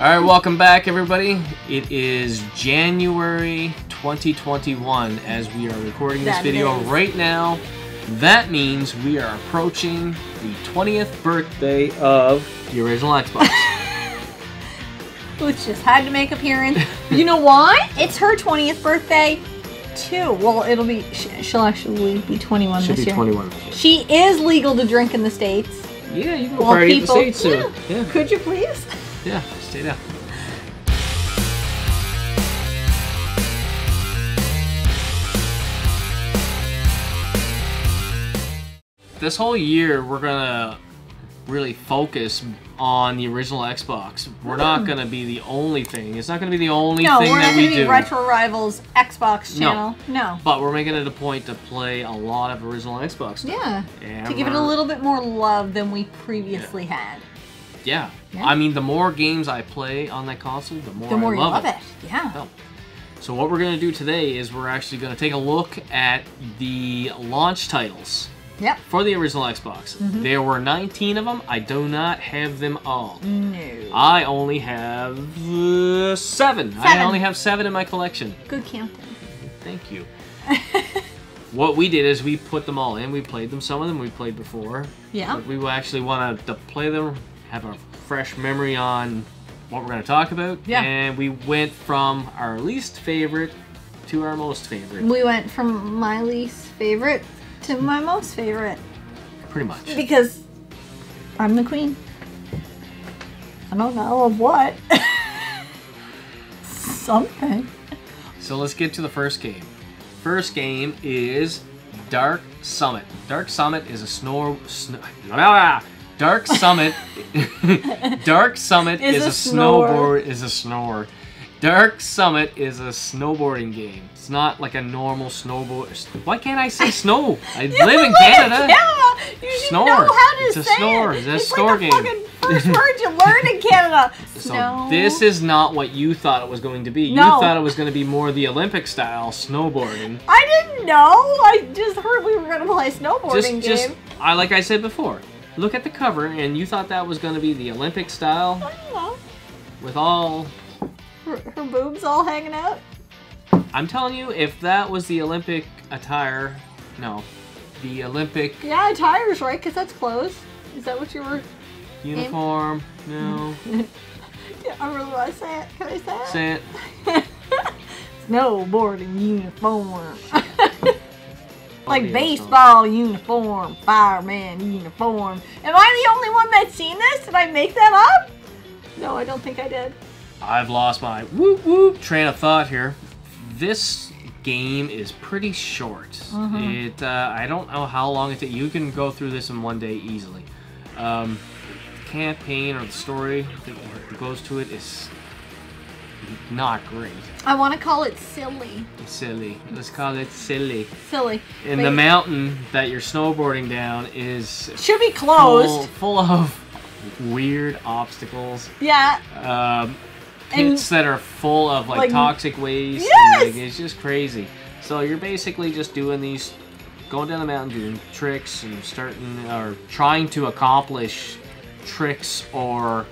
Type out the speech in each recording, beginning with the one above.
All right, welcome back, everybody. It is January 2021 as we are recording this That video is. right now. That means we are approaching the 20th birthday of the original Xbox. Which just had to make appearance. you know why? It's her 20th birthday, too. Well, it'll be, she'll actually be 21 Should this be year. 21. She is legal to drink in the States. Yeah, you can Well, party people- at the States soon. Yeah, Could you please? yeah, This whole year, we're gonna really focus on the original Xbox. We're not gonna be the only thing. It's not gonna be the only Hmm. No, thing we're that not we going to be do. Retro Rivals Xbox channel. No. But we're making it a point to play a lot of original Xbox stuff. Yeah. And To give it a little bit more love than we previously had. Yeah. Yeah. I mean, the more games I play on that console, the more, The more I you love, love it. Yeah. Oh. So what we're gonna do today is we're actually gonna take a look at the launch titles Yep. for the original Xbox. Mm-hmm. There were 19 of them. I do not have them all. No. I only have uh, seven. I only have seven in my collection. Good counting. Thank you. what we did is we put them all in. We played them. Some of them we played before. Yeah. But we actually want to play them, have a fresh memory on what we're going to talk about. Yeah. And we went from our least favorite to our most favorite, We went from my least favorite to my most favorite. pretty much. Because I'm the queen. I don't know of what. Something. So let's get to the first game. First game is Dark Summit. Dark Summit is a snore. Sn- ah! Dark Summit. Dark Summit Is is, a a, snowboard. Is a snore. Dark Summit is a snowboarding game. It's not like a normal snowboard. Why can't I say snow? I live in Canada. Canada. You should Snore. know how to It's a say snore. it. It's a it's snore like game. the fucking first word you learn in Canada. So Snow. this is not what you thought it was going to be. No. You thought it was going to be more the Olympic style snowboarding. I didn't know. I just heard we were gonna play a snowboarding just, game. just I like I said before. Look at the cover, and you thought that was going to be the Olympic style don't with all. Her, her boobs all hanging out. I'm telling you, if that was the Olympic attire, no, the Olympic Yeah, tires, right? Because that's clothes. Is that what you were? uniform, no, Yeah, I really want to say it. Can I say it? say it. Snowboarding uniform. like Audio baseball uniform, fireman uniform. Am I the only one that's seen this? Did I make that up? No, I don't think I did. I've lost my whoop whoop train of thought here. This game is pretty short. Mm-hmm. It uh, I don't know how long it takes. You can go through this in one day easily. Um, the campaign or the story that goes to it is not great. I want to call it silly. Silly. Let's call it silly. Silly. And Wait. the mountain that you're snowboarding down is Should be closed. full of weird obstacles. Yeah. um, And- pits that are full of like, like- toxic waste. Yes! and, like, it's just crazy. So you're basically just doing these, going down the mountain, doing tricks and starting or trying to accomplish tricks or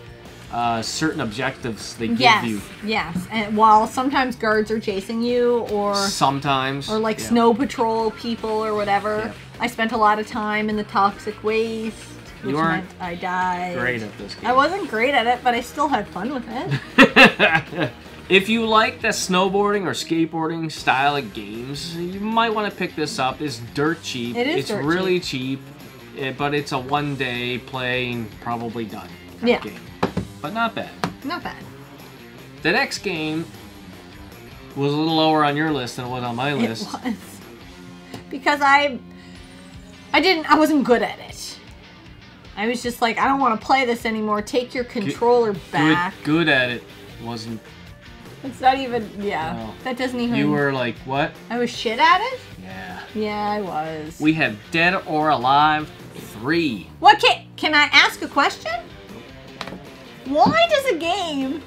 uh, certain objectives they give Yes. you. Yes. And while sometimes guards are chasing you or Sometimes. or like yeah. snow patrol people or whatever. Yeah. I spent a lot of time in the toxic waste, which You weren't meant I died. Great at this game. I wasn't great at it, but I still had fun with it. if you like the snowboarding or skateboarding style of games, you might want to pick this up. It's dirt cheap. It is It's dirt really cheap, eh, but it's a one day play and probably done. kind Yeah. Game. But not bad. Not bad. The next game was a little lower on your list than it was on my list. It was because I, I didn't. I wasn't good at it. I was just like, I don't want to play this anymore. Take your controller Good, back. good at it wasn't. It's not even. Yeah, No. that doesn't even. You were like, what? I was shit at it. Yeah. Yeah, I was. We have Dead or Alive 3. What can can I ask a question? Why does a game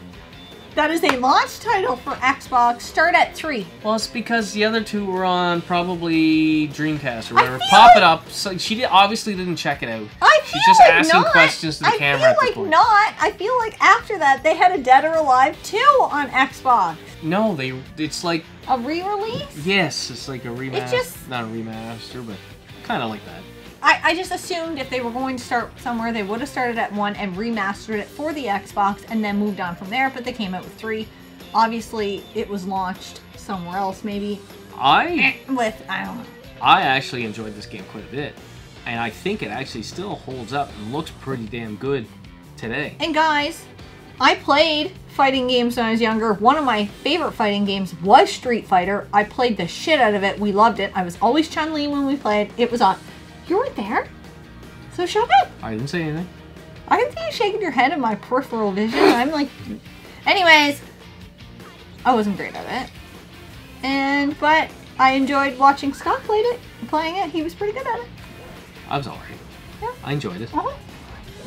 that is a launch title for Xbox. Start at three. Well, it's because the other two were on probably Dreamcast or whatever. Pop like- it up. So she did, obviously didn't check it out. I She's feel just like asking not. questions to the I camera feel like point. not. I feel like after that they had a Dead or Alive 2 on Xbox. No, they. It's like A re-release? yes, it's like a remaster. just- not a remaster, but kind of like that. I, I just assumed if they were going to start somewhere, they would have started at one and remastered it for the Xbox and then moved on from there. But they came out with three. Obviously, it was launched somewhere else, maybe I eh, with I don't know. I actually enjoyed this game quite a bit, and I think it actually still holds up and looks pretty damn good today. And guys, I played fighting games when I was younger. One of my favorite fighting games was Street Fighter. I played the shit out of it. We loved it. I was always Chun Li when we played. It was on. You weren't there, so shut up. I didn't say anything. I can see you shaking your head in my peripheral vision. I'm like, anyways, I wasn't great at it, and but I enjoyed watching Scott played it, playing it. He was pretty good at it. I was alright. Yeah. I enjoyed it. Uh-huh.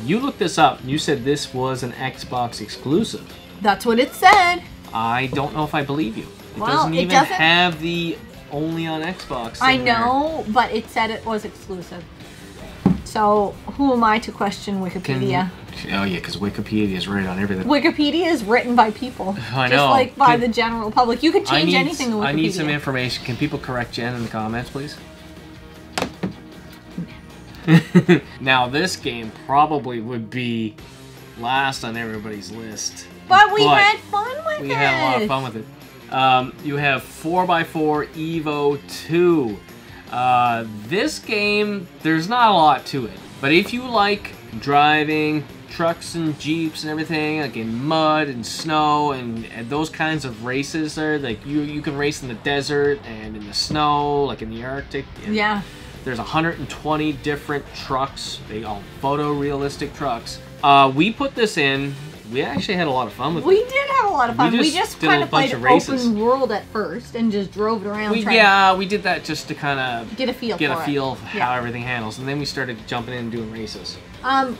You looked this up. You said this was an Xbox exclusive. That's what it said. I don't know if I believe you. It Well, doesn't it even doesn't- have the only on Xbox. I in there. know, but it said it was exclusive. So who am I to question Can, Wikipedia? oh yeah, because Wikipedia is written on everything. Wikipedia is written by people, I just know. like by Can- the general public. You can I change need, anything in Wikipedia. I need some information. Can people correct Jen in the comments, please? now this game probably would be last on everybody's list. but we but had fun with We it. We had a lot of fun with it. Um, you have 4x4 Evo 2. Uh, this game, there's not a lot to it. But if you like driving trucks and jeeps and everything, like in mud and snow and, and those kinds of races there, like you, you can race in the desert and in the snow, like in the Arctic. Yeah. there's 120 different trucks. They all photorealistic trucks. Uh, we put this in. We actually had a lot of fun with it. We did have a lot of fun. We just just, did a kind of bunch played of races. open world at first and just drove it around We, yeah, we did that just to kind of get a feel get for a it. feel of how Yeah. everything handles, and then we started jumping in and doing races. Um,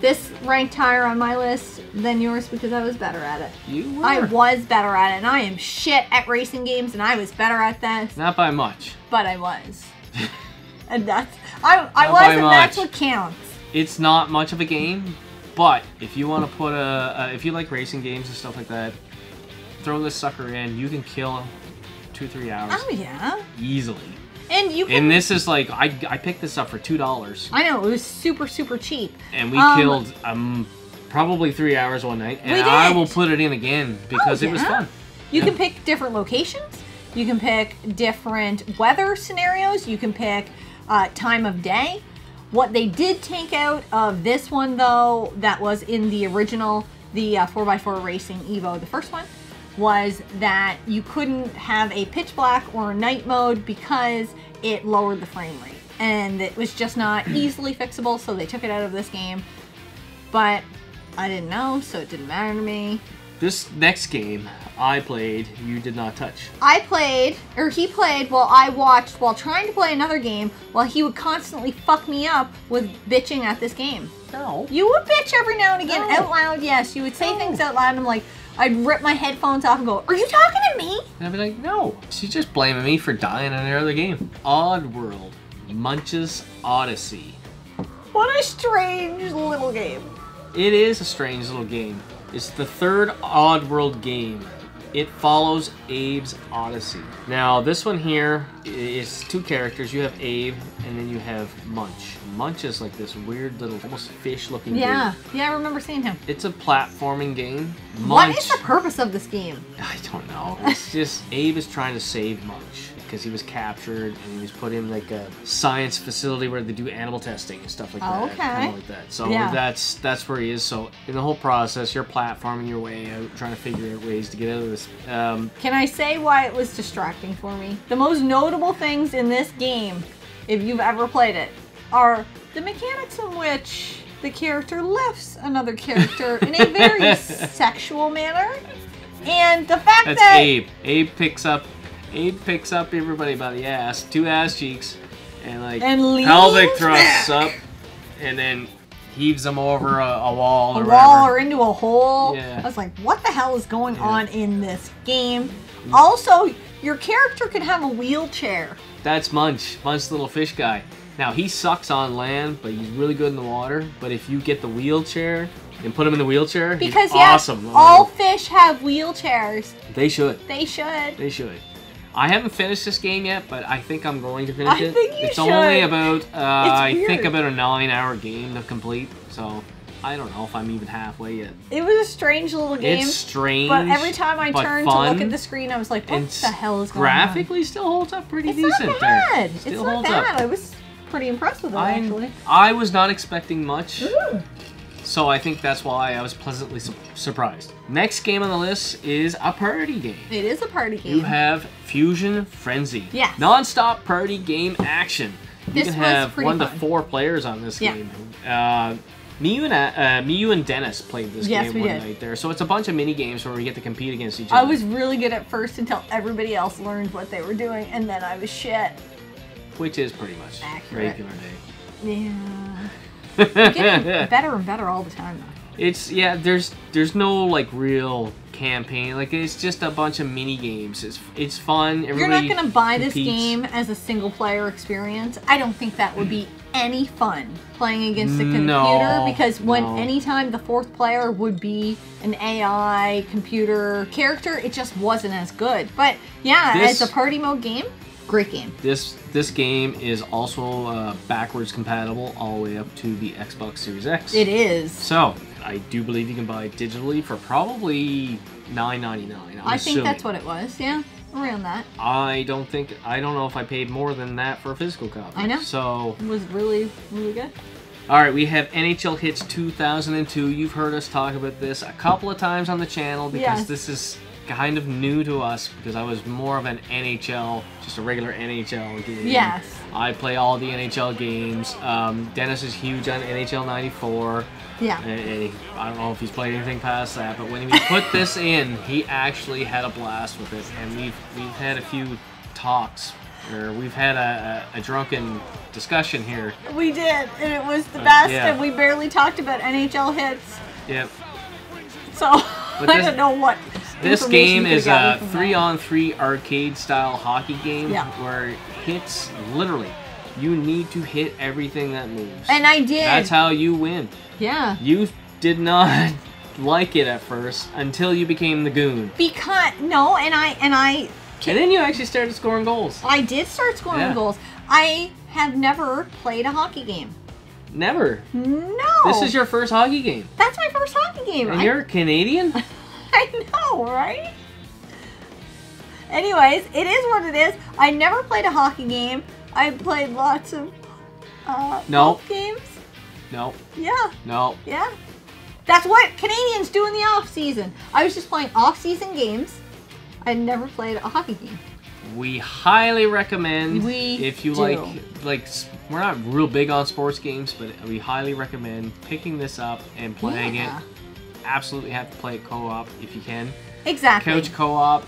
this ranked higher on my list than yours because I was better at it. You were I was better at it, and I am shit at racing games, and I was better at this. not by much. but I was. and that's I I Not was, and that's what counts. It's not much of a game, but if you want to put a, a, if you like racing games and stuff like that, throw this sucker in. You can kill two three hours Oh yeah, easily. and you can. And this is like I, I picked this up for two dollars, I know it was super super cheap. and we Um, killed um probably three hours one night, and I will put it in again because Oh, it was fun. You Yeah. can pick different locations. You can pick different weather scenarios. You can pick uh, time of day. What they did take out of this one, though, that was in the original, the uh, 4x4 Racing Evo, the first one, was that you couldn't have a pitch black or a night mode because it lowered the frame rate. And it was just not easily fixable, so they took it out of this game. But I didn't know, so it didn't matter to me. This next game I played, you did not touch. I played, or he played while I watched while trying to play another game while he would constantly fuck me up with bitching at this game. No. You would bitch every now and again No. out loud, yes. You would say No. things out loud and I'm like, I'd rip my headphones off and go, Are you talking to me? And I'd be like, no. She's just blaming me for dying on another game. Oddworld, Munch's Oddysee. What a strange little game. It is a strange little game. It's the third Oddworld game. It follows Abe's Oddysee. Now, this one here is two characters. You have Abe, and then you have Munch. Munch is like this weird little, almost fish-looking Yeah, dude. yeah, I remember seeing him. It's a platforming game. What Munch, is the purpose of this game? I don't know. It's just Abe is trying to save Munch because he was captured and he was put in like a science facility where they do animal testing and stuff like that. Okay. Kind of like that. So Yeah. that's that's where he is. So in the whole process, you're platforming your way out, trying to figure out ways to get out of this. Um, Can I say why it was distracting for me? The most notable things in this game, if you've ever played it, are the mechanics in which the character lifts another character in a very sexual manner, and the fact that's that Abe. Abe picks up. Abe picks up everybody by the ass, two ass cheeks, and like And pelvic thrusts back. up, and then heaves them over a, a wall a or wall whatever. or into a hole. Yeah. I was like, what the hell is going Yeah. on in this game? Mm. Also, your character can have a wheelchair. That's Munch, Munch little fish guy. Now he sucks on land, but he's really good in the water. But if you get the wheelchair and put him in the wheelchair, Because he's yeah, awesome. all fish have wheelchairs. they should. They should. They should. I haven't finished this game yet, but I think I'm going to finish I it. think you it's only about uh, I think about a nine-hour game to complete. So I don't know if I'm even halfway yet. It was a strange little game. It's strange, but every time I turned to look at the screen, I was like, what and the hell is going on? graphically still holds up pretty? It's decent. not bad. There. It's not holds bad. up. I was pretty impressed with it, I actually. I was not expecting much. Ooh. So I think that's why I was pleasantly su- surprised. Next game on the list is a party game. It is a party game. You have Fuzion Frenzy. Yes. Non-stop party game action. You This can have one to four players on this Yeah. game. Uh, Miyu and uh, Miyu and Dennis played this Yes, game one did. night there. So it's a bunch of mini games where we get to compete against each other. I was really good at first until everybody else learned what they were doing, and then I was shit. which is pretty much Accurate. regular day. Yeah. Getting better and better all the time, though. It's yeah. There's there's no like real campaign. Like it's just a bunch of mini games. It's it's fun. You're not going to buy this game as a single player experience. I don't think that would be any fun playing against a computer No, because when no. anytime the fourth player would be an AI computer character, it just wasn't as good. But yeah, This- as a party mode game, great game. This this game is also uh, backwards compatible all the way up to the Xbox Series X. It is. So I do believe you can buy it digitally for probably nine ninety nine. I think that's what it was. Yeah, around that. I don't think I don't know if I paid more than that for a physical copy. I know. So It was really, really good. all right, we have NHL Hitz 2002. You've heard us talk about this a couple of times on the channel because Yes. this is kind of new to us because I was more of an NHL, just a regular NHL game. Yes. I play all the NHL games. Um, Dennis is huge on NHL 94. Yeah. And- and he- I don't know if he's played anything past that, but when we put this in, he actually had a blast with it, and we've we've had a few talks, or we've had a, a, a drunken discussion here. We did, and it was the best, yeah. and we barely talked about NHL Hitz. Yep. So I don't know what. This game is a three-on-three arcade-style hockey game Yeah. where it hits literally. You need to hit everything that moves. And I did. That's how you win. yeah. You did not like it at first until you became the goon. Because no, and I and I And then you actually started scoring goals. I did start scoring Yeah. goals. I have never played a hockey game. Never. No. This is your first hockey game. That's my first hockey game. And I, you're Canadian? I know, right? Anyways, it is what it is. I never played a hockey game. I played lots of uh, No. games. No. Yeah, No. yeah. That's what Canadians do in the off season. I was just playing off season games. I never played a hockey game. We highly recommend We if you do. like like we're not real big on sports games, but we highly recommend picking this up and playing Yeah. it. Absolutely have to play co-op if you can. Exactly. Coach co-op,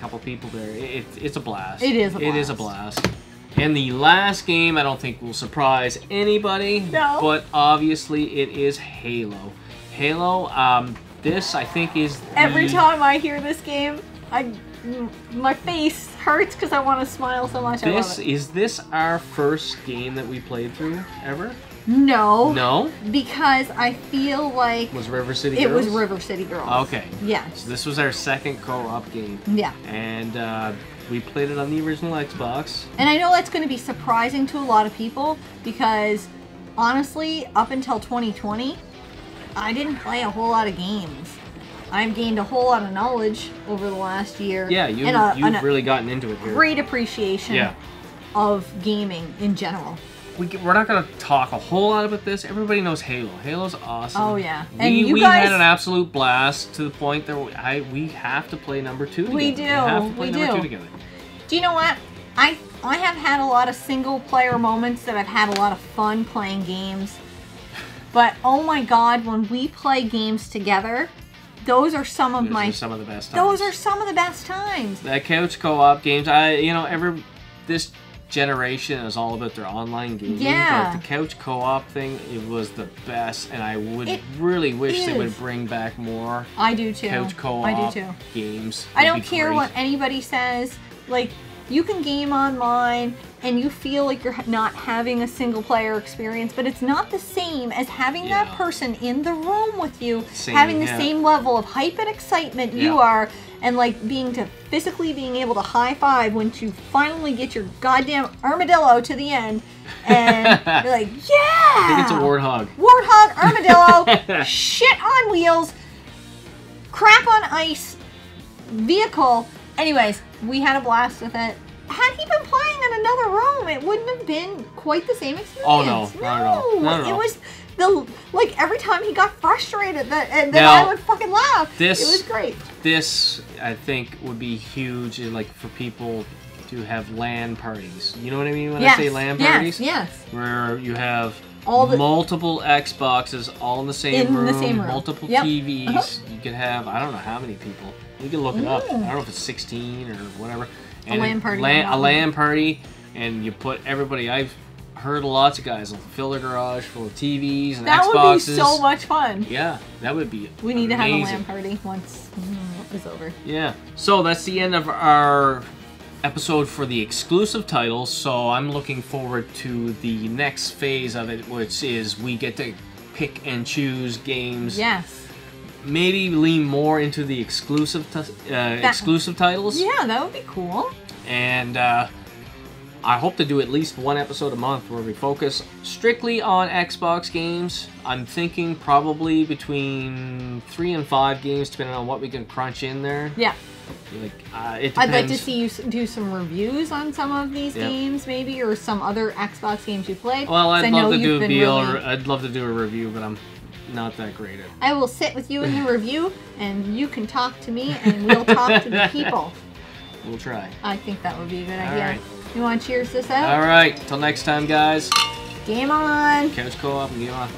couple people there. It, it, it's a blast. It is a It is a blast. And the last game I don't think will surprise anybody. No. But obviously it is Halo. Halo, um, this I think is Every time I hear this game, I my face hurts because I want to smile so much. This is this our first game that we played through ever? No, No, because I feel like was River City. it was River City Girls. Okay, Yeah. so this was our second co-op game, Yeah. and uh, we played it on the original Xbox. And I know that's going to be surprising to a lot of people because honestly, up until 2020, I didn't play a whole lot of games. I've gained a whole lot of knowledge over the last year. Yeah, you you've really gotten into it here. great appreciation Yeah. of gaming in general. We, we're not going to talk a whole lot about this. Everybody knows Halo. Halo's awesome. Oh, yeah. We, And you we guys- had an absolute blast to the point that we, I, we have to play number two together. We do, have to play we number do. two together. Do you know what? I I have had a lot of single player moments that I've had a lot of fun playing games. But oh my god, when we play games together, those are some of Those my are some of the best times. those are some of the best times. that couch co-op games. I you know ever this generation, it was all about their online gaming. Yeah. But the couch co-op thing, it was the best, and I would It really wish they would bring back more I do too. couch co-op I do too. games. I It'd don't care great. what anybody says. Like, you can game online and you feel like you're not having a single player experience, but it's not the same as having that person in the room with you, Same, having the yeah. same level of hype and excitement you are, and like being to physically being able to high five when you finally get your goddamn armadillo to the end, and you're like, yeah! I think it's a warthog. Warthog, armadillo, shit on wheels, crap on ice, vehicle. Anyways, we had a blast with it. Had he been playing in another room, it wouldn't have been quite the same experience. Oh, no, not at all. No, Not at it was the like every time he got frustrated that and then Now, I would fucking laugh. this- it was great. This, I think, would be huge, uh, like for people to have LAN parties. You know what I mean when yes, I say LAN yes, parties? yes. Where you have All the- multiple Xboxes all in the same, In the room, same room. multiple Yep. TVs. Uh-huh. You could have I don't know how many people. You can look it up. I Mm. don't know if it's 16 or whatever. A LAN party LAN, a LAN party, and you put everybody. I've heard lots of guys will fill their garage full of TVs and That would be so much fun. Yeah, that would be. We need to have a. LAN party once it's over. Yeah. So that's the end of our episode for the exclusive titles. So I'm looking forward to the next phase of it, which is we get to pick and choose games. Yes. Maybe lean more into the exclusive uh, exclusive titles. Yeah, that would be cool. And uh, I hope to do at least one episode a month where we focus strictly on Xbox games. I'm thinking probably between three and five games, depending on what we can crunch in there. Yeah. Like uh, it depends. I'd like to see you do some reviews on some of these Yeah. games, maybe, or some other Xbox games you played. Well, I'd love to do a deal. really- I'd love to do a review, but I'm not that great at. it. I will sit with you in the review, and you can talk to me, and we'll talk to the people. We'll try. I think that would be a good All idea. right. You want to cheers this out? All right. Till next time, guys. Game on! Couch co-op and game on.